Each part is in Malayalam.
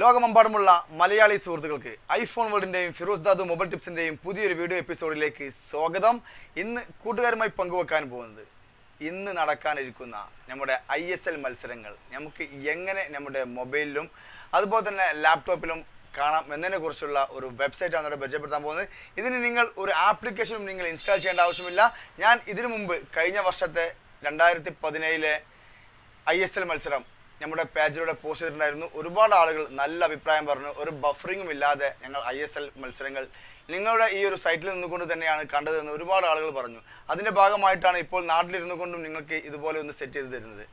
ലോകമെമ്പാടുമുള്ള മലയാളി സുഹൃത്തുക്കൾക്ക് ഐഫോൺ വേൾഡിന്റെയും ഫിറോസ് ദാദു മൊബൈൽ ടിപ്സിന്റെയും പുതിയൊരു വീഡിയോ എപ്പിസോഡിലേക്ക് സ്വാഗതം. ഇന്ന് കൂട്ടുകാരുമായി പങ്കുവെക്കാൻ പോകുന്നത് ഇന്ന് നടക്കാനിരിക്കുന്ന നമ്മുടെ ഐ എസ് എൽ മത്സരങ്ങൾ. നമുക്ക് എങ്ങനെ നമ്മുടെ മൊബൈലിലും അതുപോലെ തന്നെ ലാപ്ടോപ്പിലും കാണാം എന്നതിനെ കുറിച്ചുള്ള ഒരു വെബ്സൈറ്റാണ് ഇവിടെ പരിചയപ്പെടുത്താൻ പോകുന്നത്. ഇതിന് നിങ്ങൾ ഒരു ആപ്ലിക്കേഷനും നിങ്ങൾ ഇൻസ്റ്റാൾ ചെയ്യേണ്ട ആവശ്യമില്ല. ഞാൻ ഇതിനു മുമ്പ് കഴിഞ്ഞ വർഷത്തെ രണ്ടായിരത്തി പതിനേഴിലെ ഐ എസ് എൽ മത്സരം നമ്മുടെ പേജിലൂടെ പോസ്റ്റ് ചെയ്തിട്ടുണ്ടായിരുന്നു. ഒരുപാട് ആളുകൾ നല്ല അഭിപ്രായം പറഞ്ഞു. ഒരു ബഫറിങ്ങും ഇല്ലാതെ ഞങ്ങൾ ഐ എസ് എൽ മത്സരങ്ങൾ നിങ്ങളുടെ ഈ ഒരു സൈറ്റിൽ നിന്നുകൊണ്ട് തന്നെയാണ് കണ്ടതെന്ന് ഒരുപാട് ആളുകൾ പറഞ്ഞു. അതിന്റെ ഭാഗമായിട്ടാണ് ഇപ്പോൾ നാട്ടിലിരുന്നു കൊണ്ടും നിങ്ങൾക്ക് ഇതുപോലെ ഒന്ന് സെറ്റ് ചെയ്ത് തരുന്നത്.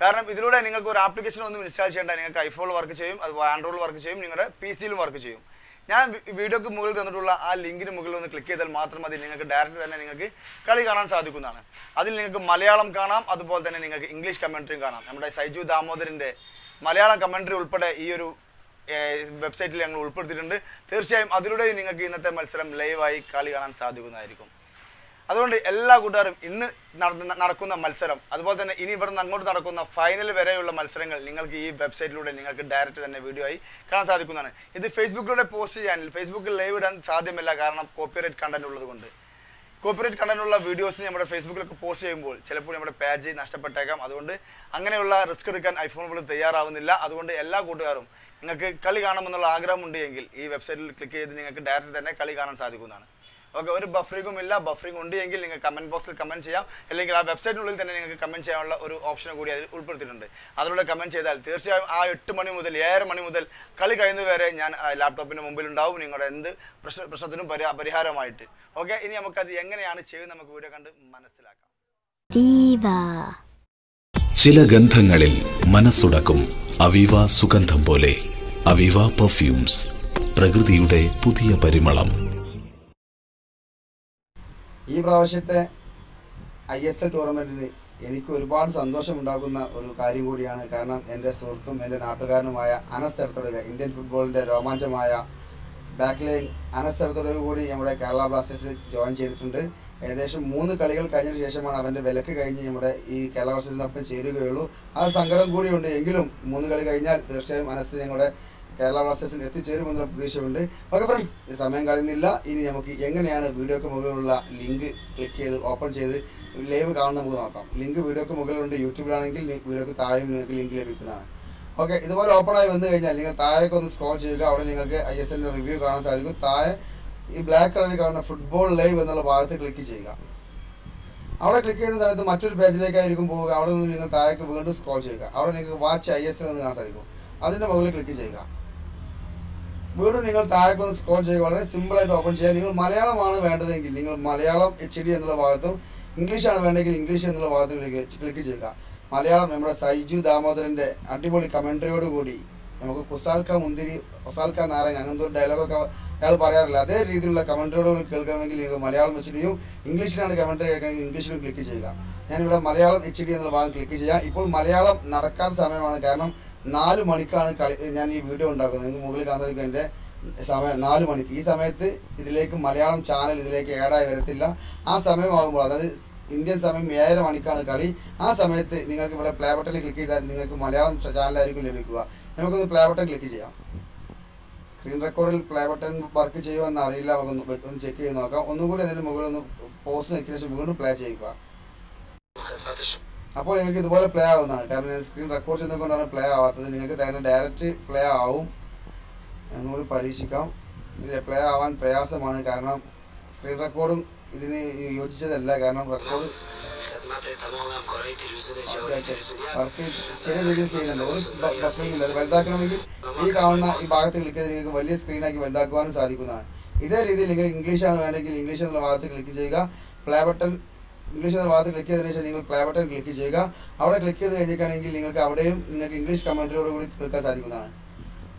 കാരണം ഇതിലൂടെ നിങ്ങൾക്ക് ഒരു ആപ്ലിക്കേഷൻ ഒന്നും ഇൻസ്റ്റാൾ ചെയ്യേണ്ട നിങ്ങൾക്ക് ഐഫോണിൽ വർക്ക് ചെയ്യും അതുപോലെ ആൻഡ്രോയിഡിൽ വർക്ക് ചെയ്യും നിങ്ങളുടെ പി സിയിലും വർക്ക് ചെയ്യും. ഞാൻ വീഡിയോക്ക് മുകളിൽ തന്നിട്ടുള്ള ആ ലിങ്കിന് മുകളിൽ ഒന്ന് ക്ലിക്ക് ചെയ്താൽ മാത്രം മതി. നിങ്ങൾക്ക് ഡയറക്റ്റ് തന്നെ നിങ്ങൾക്ക് കളി കാണാൻ സാധിക്കുന്നതാണ്. അതിൽ നിങ്ങൾക്ക് മലയാളം കാണാം അതുപോലെ തന്നെ നിങ്ങൾക്ക് ഇംഗ്ലീഷ് കമൻട്രിയും കാണാം. നമ്മുടെ സൈജു ദാമോദരന്റെ മലയാളം കമൻട്രി ഉൾപ്പെടെ ഈ ഒരു വെബ്സൈറ്റിൽ ഞങ്ങൾ ഉൾപ്പെടുത്തിയിട്ടുണ്ട്. തീർച്ചയായും അതിലൂടെ നിങ്ങൾക്ക് ഇന്നത്തെ മത്സരം ലൈവായി കളി കാണാൻ സാധിക്കുന്നതായിരിക്കും. അതുകൊണ്ട് എല്ലാ കൂട്ടുകാരും ഇന്ന് നടക്കുന്ന മത്സരം അതുപോലെ തന്നെ ഇനി ഇവിടെ നിന്ന് അങ്ങോട്ട് നടക്കുന്ന ഫൈനൽ വരെയുള്ള മത്സരങ്ങൾ നിങ്ങൾക്ക് ഈ വെബ്സൈറ്റിലൂടെ നിങ്ങൾക്ക് ഡയറക്റ്റ് തന്നെ വീഡിയോ ആയി കാണാൻ സാധിക്കുന്നതാണ്. ഇത് ഫേസ്ബുക്കിലൂടെ പോസ്റ്റ് ചെയ്യാൻ ഫേസ്ബുക്കിൽ ലൈവ് ഇടാൻ സാധ്യമല്ല കാരണം കോപ്പിറൈറ്റ് കണ്ടന്റ് ഉള്ളതുകൊണ്ട്. കോപ്പിറേറ്റ് കണ്ടന്റുള്ള വീഡിയോസ് നമ്മുടെ ഫേസ്ബുക്കിലൊക്കെ പോസ്റ്റ് ചെയ്യുമ്പോൾ ചിലപ്പോൾ നമ്മുടെ പേജ് നഷ്ടപ്പെട്ടേക്കാം. അതുകൊണ്ട് അങ്ങനെയുള്ള റിസ്ക് എടുക്കാൻ ഐഫോൺ പോലും തയ്യാറാവുന്നില്ല. അതുകൊണ്ട് എല്ലാ കൂട്ടുകാരും നിങ്ങൾക്ക് കളി കാണണമെന്നുള്ള ആഗ്രഹമുണ്ട് എങ്കിൽ ഈ വെബ്സൈറ്റിൽ ക്ലിക്ക് ചെയ്ത് നിങ്ങൾക്ക് ഡയറക്റ്റ് തന്നെ കളി കാണാൻ സാധിക്കുന്നതാണ്. ഓക്കെ ഒരു ബഫറിങ്ങും ഇല്ല ബഫറിംഗ് ഉണ്ട് എങ്കിൽ നിങ്ങൾ കമന്റ് ബോക്സിൽ കമന്റ് ചെയ്യാം. അല്ലെങ്കിൽ ആ വെബ്സൈറ്റിനുള്ളിൽ തന്നെ നിങ്ങൾക്ക് കമന്റ് ചെയ്യാനുള്ള ഒരു ഓപ്ഷൻ കൂടി അതിൽ ഉൾപ്പെടുത്തിയിട്ടുണ്ട്. അതിലൂടെ കമന്റ് ചെയ്താൽ തീർച്ചയായും ആ എട്ട് മണി മുതൽ ഏഴര മണി മുതൽ കളി കഴിയുന്നവരെ ഞാൻ ആ, ലാപ്ടോപ്പിന്റെ മുമ്പിൽ ഉണ്ടാവും നിങ്ങളുടെ എന്ത് പ്രശ്ന പ്രശ്നത്തിനും പരി- പരിഹാരമായിട്ട്. ഓക്കെ ഇനി നമുക്കത് എങ്ങനെയാണ് ചെയ്യുന്നത് നമുക്ക് വീഡിയോ കണ്ട് മനസ്സിലാക്കാം. ചില ഗന്ധങ്ങളിൽ മനസ്സുടക്കും. അവീവ സുഗന്ധം പോലെ. അവീവ പെർഫ്യൂംസ് പ്രകൃതിയുടെ പുതിയ പരിമളം. ഈ പ്രാവശ്യത്തെ ഐ എസ് എൽ ടൂർണമെന്റിന് എനിക്ക് ഒരുപാട് സന്തോഷമുണ്ടാക്കുന്ന ഒരു കാര്യം കൂടിയാണ്. കാരണം എന്റെ സുഹൃത്തും എന്റെ നാട്ടുകാരനുമായ അനസ് എർത്തടുക ഇന്ത്യൻ ഫുട്ബോളിന്റെ രോമാഞ്ചമായ ബാക്ക് ലൈൻ അനസ് എർത്തടുക കൂടി നമ്മുടെ കേരള ബ്ലാസ്റ്റേഴ്സിൽ ജോയിൻ ചെയ്തിട്ടുണ്ട്. ഏകദേശം മൂന്ന് കളികൾ കഴിഞ്ഞതിന് ശേഷമാണ് അവന്റെ വിലക്ക് കഴിഞ്ഞ് നമ്മുടെ ഈ കേരള ബ്ലാസ്റ്റേഴ്സിനൊപ്പം ചേരുകയുള്ളൂ. ആ സങ്കടം കൂടിയുണ്ട്. എങ്കിലും മൂന്ന് കളി കഴിഞ്ഞാൽ തീർച്ചയായും അനസ് ഞങ്ങളുടെ കേരള ബ്ലാസ്റ്റേഴ്സിൽ എത്തിച്ചേരുമെന്നുള്ള പ്രതീക്ഷയുണ്ട്. ഓക്കെ ഫ്രണ്ട്സ് സമയം കളയുന്നില്ല. ഇനി നമുക്ക് എങ്ങനെയാണ് വീഡിയോക്ക് മുകളിലുള്ള ലിങ്ക് ക്ലിക്ക് ചെയ്ത് ഓപ്പൺ ചെയ്ത് ലൈവ് കാണുന്ന നമുക്ക് നോക്കാം. ലിങ്ക് വീഡിയോക്ക് മുകളിലുണ്ട്. യൂട്യൂബിലാണെങ്കിൽ വീഡിയോക്ക് താഴെ നിങ്ങൾക്ക് ലിങ്ക് ലഭിക്കുന്നതാണ്. ഓക്കെ ഇതുപോലെ ഓപ്പൺ ആയി വന്നു കഴിഞ്ഞാൽ നിങ്ങൾ താഴേക്ക് ഒന്ന് സ്ക്രോൾ ചെയ്യുക. അവിടെ നിങ്ങൾക്ക് ഐ എസ് എല്ലിന്റെ റിവ്യൂ കാണാൻ സാധിക്കും. താഴെ ഈ ബ്ലാക്ക് കളറിൽ കാണുന്ന ഫുട്ബോൾ ലൈവ് എന്നുള്ള ഭാഗത്ത് ക്ലിക്ക് ചെയ്യുക. അവിടെ ക്ലിക്ക് ചെയ്യുന്ന സമയത്ത് മറ്റൊരു പേജിലേക്കായിരിക്കും പോവുക. അവിടെ നിന്ന് നിങ്ങൾ താഴേക്ക് വീണ്ടും സ്ക്രോൾ ചെയ്യുക. അവിടെ നിങ്ങൾക്ക് വാച്ച് ഐ എസ് എൽ എന്ന് കാണാൻ സാധിക്കും. അതിന്റെ മുകളിൽ ക്ലിക്ക് ചെയ്യുക. വീണ്ടും നിങ്ങൾ താഴേക്ക് ഒന്ന് സ്ക്രോൾ ചെയ്യുക. വളരെ സിമ്പിളായിട്ട് ഓപ്പൺ ചെയ്യുക. നിങ്ങൾ മലയാളമാണ് വേണ്ടതെങ്കിൽ നിങ്ങൾ മലയാളം എച്ച് ഡി എന്നുള്ള ഭാഗത്തും ഇംഗ്ലീഷാണ് വേണ്ടതെങ്കിൽ ഇംഗ്ലീഷ് എന്നുള്ള ഭാഗത്തും ക്ലിക്ക് ചെയ്യുക. മലയാളം നമ്മുടെ സൈജു ദാമോദരന്റെ അടിപൊളി കമൻട്രിയോടുകൂടി നമുക്ക് കുസാൽക്ക മുന്തിരി കുസാൽക്ക നാരങ്ങ അങ്ങനത്തെ ഒരു ഡയലോഗൊക്കെ അയാൾ പറയാറില്ല. അതേ രീതിയിലുള്ള കമൻട്രിയോട് കൂടി കേൾക്കണമെങ്കിൽ നിങ്ങൾക്ക് മലയാളം എച്ച് ഡിയും ഇംഗ്ലീഷിലാണ് കമൻട്രി കേൾക്കണമെങ്കിൽ ഇംഗ്ലീഷിലും ക്ലിക്ക് ചെയ്യുക. ഞാനിവിടെ മലയാളം എച്ച് ഡി എന്നുള്ള ഭാഗം ക്ലിക്ക് ചെയ്യാം. ഇപ്പോൾ മലയാളം നടക്കാൻ സമയമാണ്. കാരണം നാല് മണിക്കാണ് കളി ഞാൻ ഈ വീഡിയോ ഉണ്ടാക്കുന്നത്. നിങ്ങൾക്ക് മുകളിൽ കാണാൻ സാധിക്കും എന്റെ സമയം നാല് മണി. ഈ സമയത്ത് ഇതിലേക്ക് മലയാളം ചാനൽ ഇതിലേക്ക് ഏടായി വരത്തില്ല. ആ സമയമാകുമ്പോൾ അതായത് ഇന്ത്യൻ സമയം ഏഴര മണിക്കാണ് കളി. ആ സമയത്ത് നിങ്ങൾക്ക് ഇവിടെ പ്ലേ ബട്ടൺ ക്ലിക്ക് ചെയ്താൽ നിങ്ങൾക്ക് മലയാളം ചാനലായിരിക്കും ലഭിക്കുക. നമുക്കൊന്ന് പ്ലേ ബട്ടൺ ക്ലിക്ക് ചെയ്യാം. സ്ക്രീൻ റെക്കോർഡിൽ പ്ലേ ബട്ടൺ വർക്ക് ചെയ്യുമെന്ന് അറിയില്ല. ഒന്ന് ഒന്ന് ചെക്ക് ചെയ്ത് നോക്കാം. ഒന്നുകൂടി അതിന്റെ മുകളിൽ ഒന്ന് പോസ്റ്റ് നോക്കിയ ശേഷം വീണ്ടും പ്ലേ ചെയ്യുക. അപ്പോൾ നിങ്ങൾക്ക് ഇതുപോലെ പ്ലേ ആവുന്നതാണ്. കാരണം ഞാൻ സ്ക്രീൻ റെക്കോർഡ് ചെയ്തുകൊണ്ടാണ് പ്ലേ ആവാത്തത്. നിങ്ങൾക്ക് തന്നെ ഡയറക്റ്റ് പ്ലേ ആവും എന്നുകൂടി പരീക്ഷിക്കാം. ഇല്ല പ്ലേ ആവാൻ പ്രയാസമാണ്. കാരണം സ്ക്രീൻ റെക്കോർഡും ഇതിന് യോജിച്ചതല്ല. കാരണം റെക്കോർഡ് വർക്ക് ചില രീതിയിൽ ചെയ്യുന്നുണ്ട്. വലുതാക്കണമെങ്കിൽ ഈ കാണുന്ന ഈ ഭാഗത്ത് ക്ലിക്ക് ചെയ്ത് നിങ്ങൾക്ക് വലിയ സ്ക്രീനാക്കി വലുതാക്കുവാനും സാധിക്കുന്നതാണ്. ഇതേ രീതിയിൽ നിങ്ങൾക്ക് ഇംഗ്ലീഷാണ് വേണമെങ്കിൽ ഇംഗ്ലീഷ് എന്നുള്ള ഭാഗത്ത് ക്ലിക്ക് ചെയ്യുക. പ്ലേ ബട്ടൺ ഇംഗ്ലീഷ് എന്ന ഭാഗത്ത് ക്ലിക്ക് ചെയ്തതിനു ശേഷം നിങ്ങൾ പ്ലേ ബട്ടൺ ക്ലിക്ക് ചെയ്യുക. അവിടെ ക്ലിക്ക് ചെയ്ത് കഴിഞ്ഞിട്ടാണെങ്കിൽ നിങ്ങൾക്ക് അവിടെയും നിങ്ങൾക്ക് ഇംഗ്ലീഷ് കമന്ററിയോട് കൂടി കേൾക്കാൻ സാധിക്കുന്നതാണ്.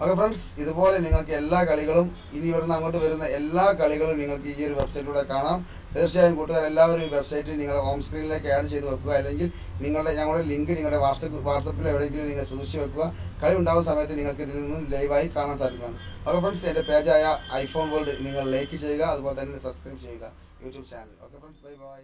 ഓക്കെ ഫ്രണ്ട്സ് ഇതുപോലെ നിങ്ങൾക്ക് എല്ലാ കളികളും ഇനി ഇവിടുന്ന് അങ്ങോട്ട് വരുന്ന എല്ലാ കളികളും നിങ്ങൾക്ക് ഈ ഒരു വെബ്സൈറ്റിലൂടെ കാണാം. തീർച്ചയായും കൂട്ടുകാർ എല്ലാവരും ഈ വെബ്സൈറ്റ് നിങ്ങളുടെ ഹോം സ്ക്രീനിലേക്ക് ആഡ് ചെയ്ത് വെക്കുക. അല്ലെങ്കിൽ നിങ്ങളുടെ ഞങ്ങളുടെ ലിങ്ക് നിങ്ങളുടെ വാട്സപ്പ് വാട്സപ്പിൽ എവിടെയെങ്കിലും നിങ്ങൾ സൂക്ഷിച്ച് വെക്കുക. കളി ഉണ്ടാകുന്ന സമയത്ത് നിങ്ങൾക്ക് ഇതിൽ നിന്നും ലൈവായി കാണാൻ സാധിക്കുന്നതാണ്. ഓക്കെ ഫ്രണ്ട്സ് എന്റെ പേജായ ഐഫോൺ വേൾഡ് നിങ്ങൾ ലൈക്ക് ചെയ്യുക. അതുപോലെ തന്നെ സബ്സ്ക്രൈബ് ചെയ്യുക. YouTube channel okay friends bye bye